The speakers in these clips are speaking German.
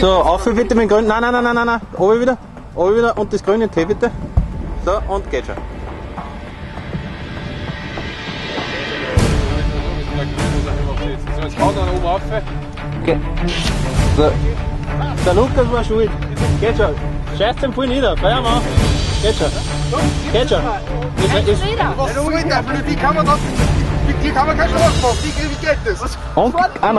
So, auf bitte mit dem grünen. Nein, nein, nein, nein, nein, nein. Oben wieder. Oben wieder und das grüne T bitte. So, und geht schon. So, jetzt haut er oben auf. Ge so. Der Lukas war schuld. Geht schon. Scheiß den voll nieder. Feuer mal. Geht schon. Geht schon. Ist, ist, Wie kann man das? Wie kann man keinen Schlaf machen? Wie, wie geht das? und ein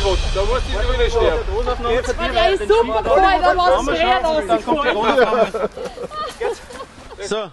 nicht da muss die Grüne sterben. Der ist super cool, da lass es reden. So.